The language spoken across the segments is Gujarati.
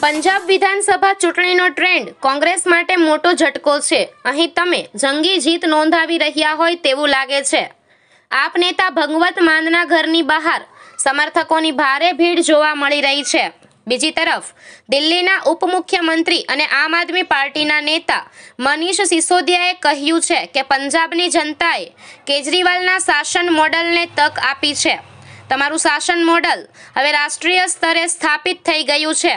પંજાબ વિધાનસભા ચૂંટણીનો ટ્રેન્ડ કોંગ્રેસ માટે મોટો ઝટકો છે. અહીં તમે જંગી જીત નોંધાવી રહ્યા હોય તેવું લાગે છે. આપ નેતા ભગવત માનના ઘરની બહાર સમર્થકોની ભારે ભીડ જોવા મળી રહી છે. બીજી તરફ, દિલ્હીના ઉપમુખ્યમંત્રી અને આમ આદમી પાર્ટીના નેતા મનીષ સિસોદિયાએ કહ્યું છે કે પંજાબની જનતાએ કેજરીવાલના શાસન મોડલને તક આપી છે. તમારું શાસન મોડલ હવે રાષ્ટ્રીય સ્તરે સ્થાપિત થઈ ગયું છે.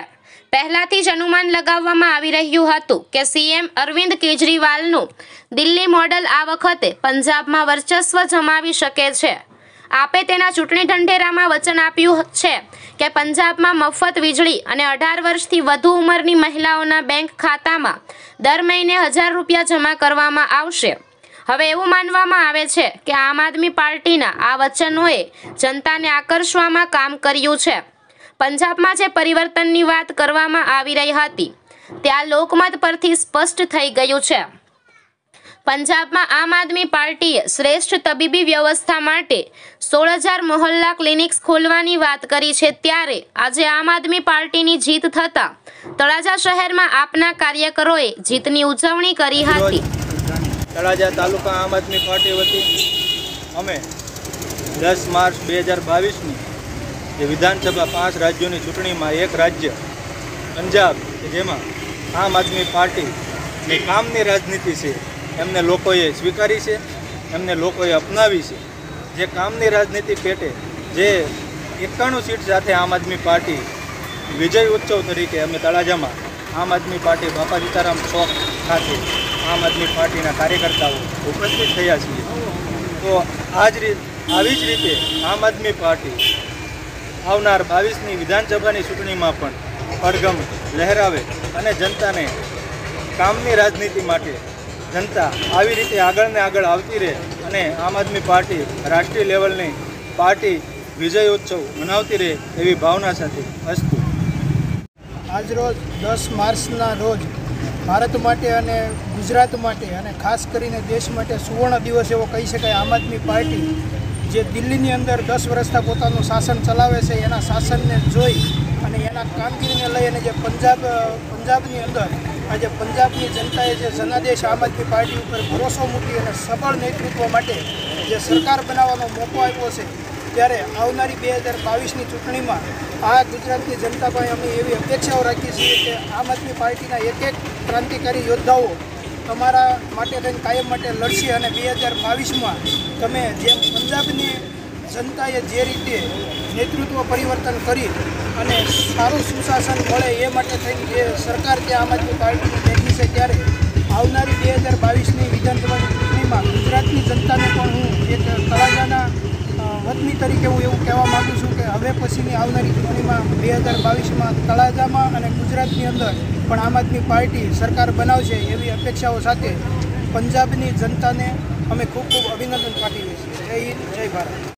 પહેલાથી જ અનુમાન લગાવવામાં આવી રહ્યું હતું કે સીએમ અરવિંદ કેજરીવાલનું દિલ્હી મોડલ આ વખતે પંજાબમાં વર્ચસ્વ જમાવી શકે છે. આપે તેના ચૂંટણી ઢંઢેરામાં વચન આપ્યું છે કે પંજાબમાં મફત વીજળી અને અઢાર વર્ષથી વધુ ઉંમરની મહિલાઓના બેંક ખાતામાં દર મહિને હજાર રૂપિયા જમા કરવામાં આવશે. હવે એવું માનવામાં આવે છે કે આમ આદમી પાર્ટીના આ વચનોએ જનતાને આકર્ષવામાં કામ કર્યું છે. પંજાબમાં જે પરિવર્તનની વાત કરવામાં આવી રહી હતી, ત્યાં લોકમત પરથી સ્પષ્ટ થઈ ગયું છે. પંજાબમાં આમ આદમી પાર્ટીએ શ્રેષ્ઠ તબીબી વ્યવસ્થા માટે સોળ હજાર મોહલ્લા ક્લિનિક્સ ખોલવાની વાત કરી છે ત્યારે આજે આમ આદમી પાર્ટીની જીત થતાં તળાજા શહેરમાં આપના કાર્યકરોએ જીતની ઉજવણી કરી હતી. તળાજા તાલુકા આમ આદમી પાર્ટી વતી અમે દસ માર્ચ બે હજાર બાવીસની જે વિધાનસભા પાંચ રાજ્યોની ચૂંટણીમાં એક રાજ્ય, પંજાબ જેમાં આમ આદમી પાર્ટી કામની રાજનીતિ છે એમને લોકોએ સ્વીકારી છે, એમને લોકોએ અપનાવી છે. જે કામની રાજનીતિ પેટે જે એકાણું સીટ સાથે આમ આદમી પાર્ટી, વિજય ઉત્સવ તરીકે અમે તળાજામાં આમ આદમી પાર્ટી, બાપા સીતારામ ચોક ખાતે આમ આદમી પાર્ટીના કાર્યકર્તાઓ ઉપસ્થિત થયા છીએ. તો આ જ રીત આવી જ રીતે આમ આદમી પાર્ટી આવનાર બાવીસની વિધાનસભાની ચૂંટણીમાં પણ પડગમ લહેરાવે અને જનતાને કામની રાજનીતિ માટે જનતા આવી રીતે આગળ ને આગળ આવતી રહે અને આમ આદમી પાર્ટી રાષ્ટ્રીય લેવલની પાર્ટી વિજય ઉત્સવ મનાવતી રહે એવી ભાવના સાથે અસ્તુ આજરોજ દસ માર્ચના રોજ ભારત માટે અને ગુજરાત માટે અને ખાસ કરીને દેશ માટે સુવર્ણ દિવસ એવો કહી શકાય આમ આદમી પાર્ટી, જે દિલ્હીની અંદર દસ વર્ષથી પોતાનું શાસન ચલાવે છે, એના શાસનને જોઈ અને એના કામગીરીને લઈને જે પંજાબ, પંજાબની અંદર આજે પંજાબની જનતાએ જે જનાદેશ આમ આદમી પાર્ટી ઉપર ભરોસો મૂકી અને સફળ નેતૃત્વ માટે જે સરકાર બનાવવાનો મોકો આપ્યો છે, ત્યારે આવનારી બે હજાર બાવીસની ચૂંટણીમાં આ ગુજરાતની જનતા પાસે અમે એવી અપેક્ષાઓ રાખીએ છીએ કે આમ આદમી પાર્ટીના એક એક ક્રાંતિકારી યોદ્ધાઓ તમારા માટે લઈને કાયમ માટે લડશે અને બે હજાર બાવીસમાં તમે જેમ પંજાબની જનતાએ જે રીતે નેતૃત્વ પરિવર્તન કરી અને સારું સુશાસન મળે એ માટે થઈને જે સરકાર જે આમ આદમી પાર્ટીની બેઠી છે ત્યારે આવનારી બે હજાર બાવીસની વિધાનસભાની ચૂંટણીમાં ગુજરાતની જનતાને પણ હું એક તળાજાના વતની તરીકે હું એવું કહેવા માગું છું કે હવે પછીની આવનારી ચૂંટણીમાં બે હજાર બાવીસમાં તળાજામાં અને ગુજરાતની અંદર પણ આમ આદમી પાર્ટી સરકાર બનાવશે એવી અપેક્ષાઓ સાથે પંજાબની જનતાને અમે ખૂબ ખૂબ અભિનંદન પાઠવીએ છીએ. જય હિન્દ, જય ભારત.